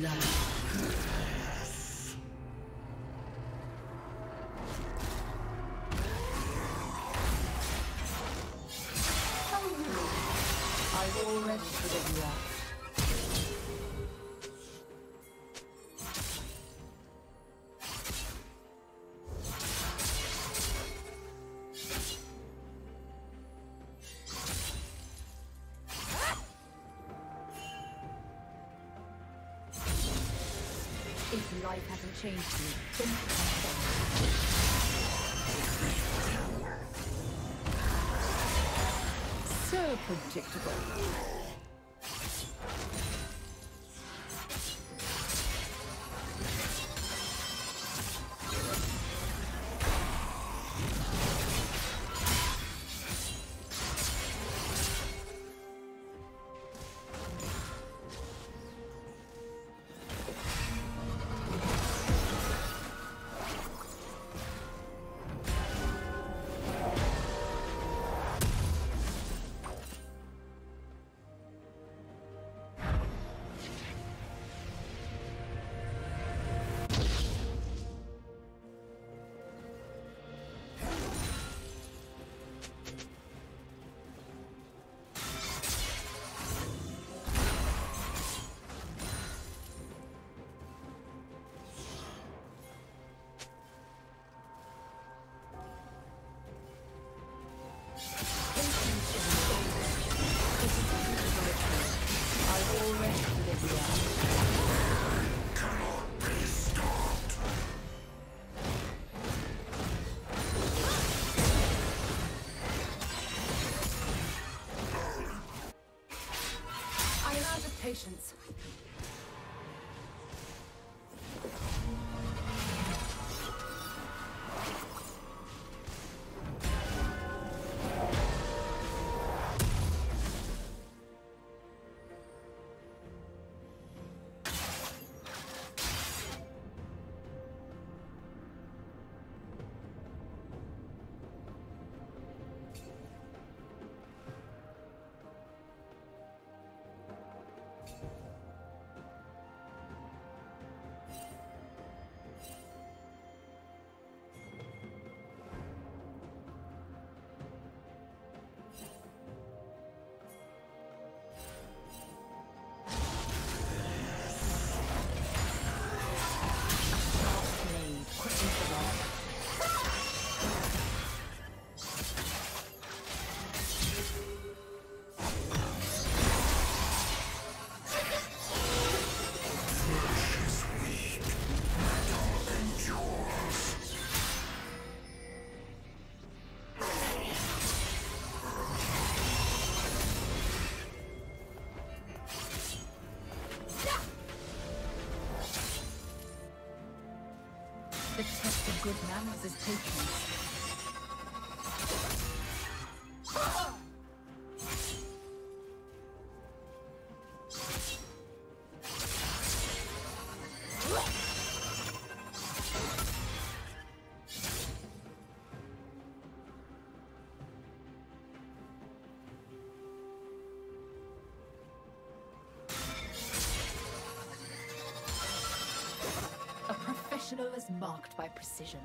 Blood. Life hasn't changed think So predictable. Patience. Good manners is patience. Is marked by precision.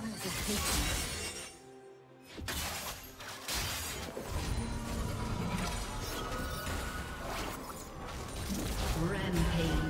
banners of hatred. Rampage.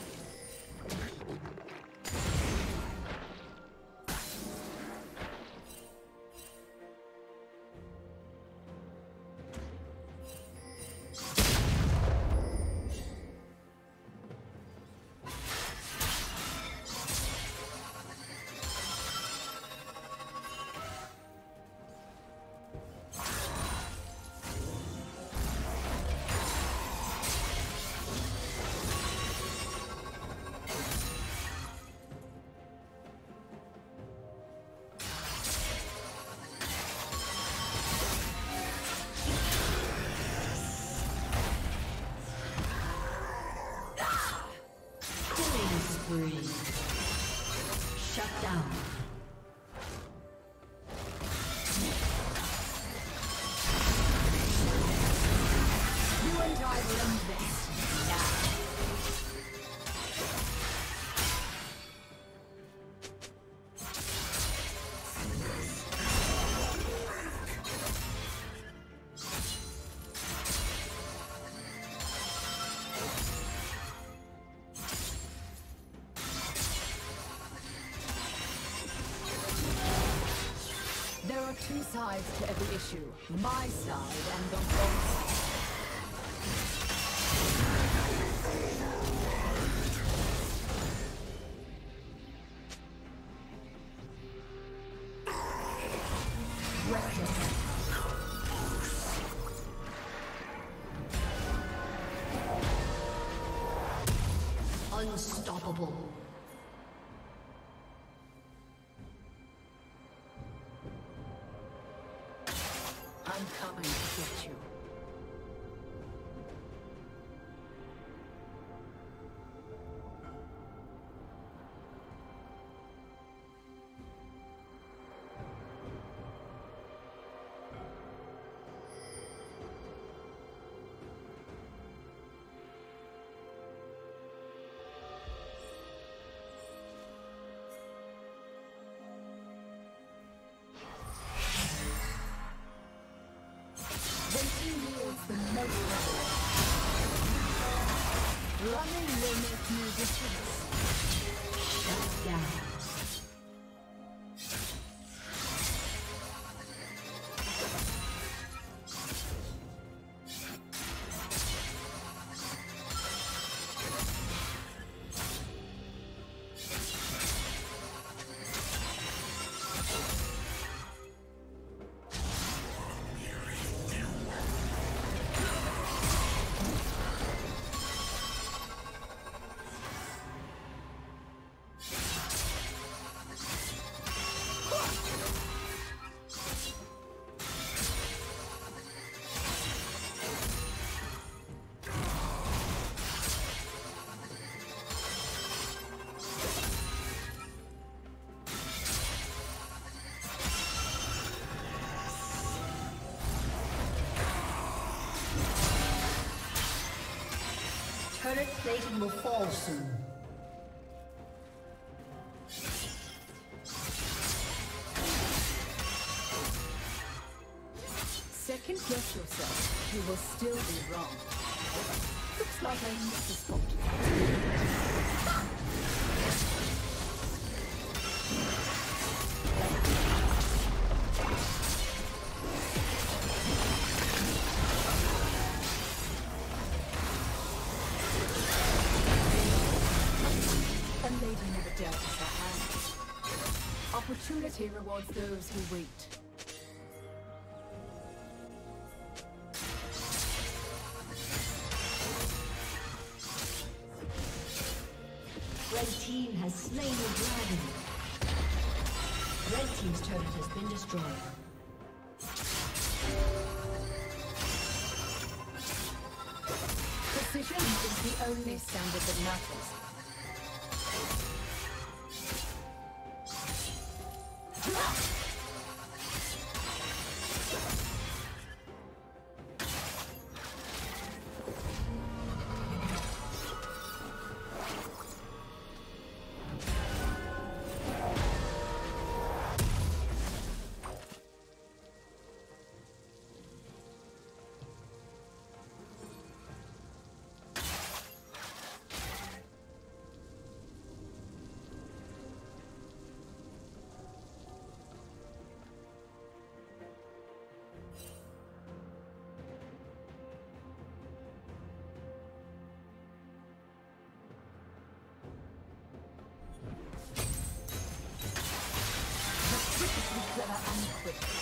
Two sides to every issue. My side and the side. Make Turret plating will fall soon. second guess yourself, you will still be wrong. Looks like I missed a Rewards those who wait. Red team has slain the dragon. Red team's turret has been destroyed. Precision is the only standard that matters. And quick.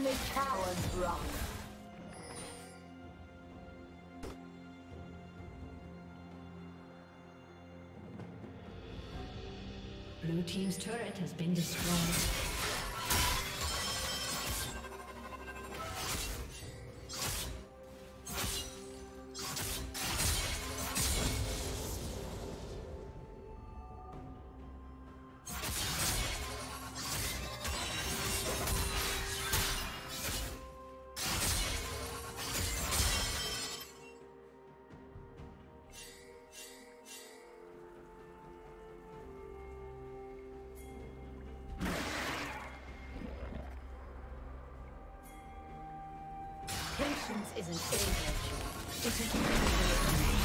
Only cowards rock. Blue team's turret has been destroyed. Isn't a virtue. It is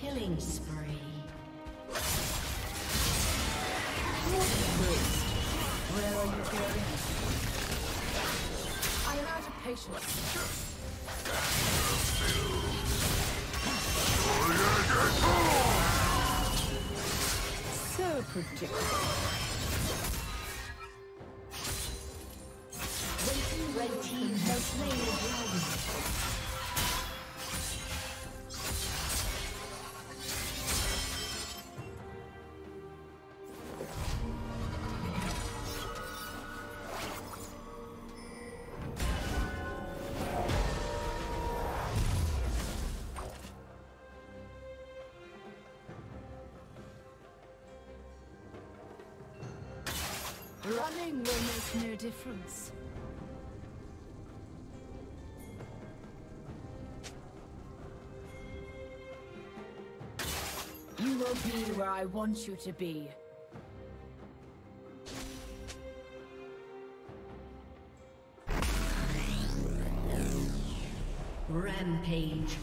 Killing spree. Where are you going? I am out of patience. So predictable. Difference. You will be where I want you to be. Rampage.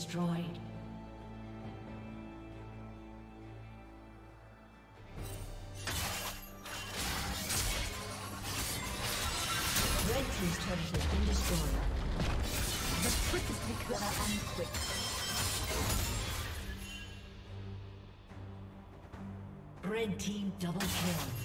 Destroyed. Red Team's turret has been destroyed. The be clever and quick. Red Team double kill.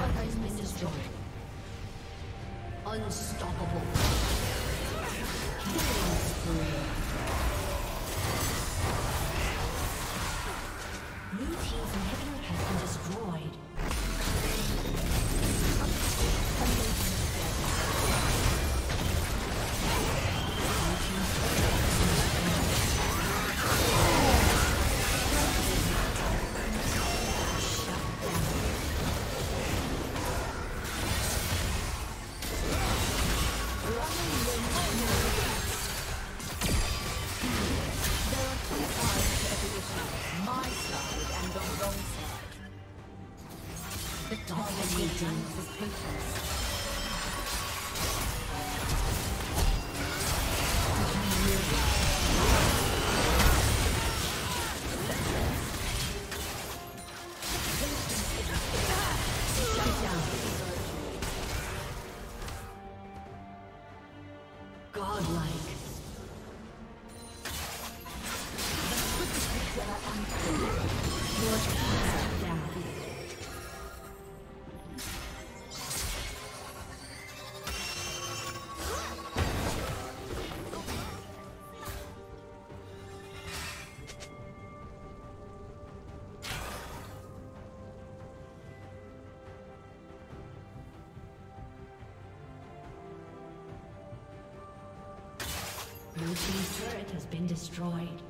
Has been destroyed. Unstoppable. Killing spree. The target destroyed.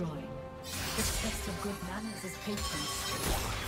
The test of good manners is patience.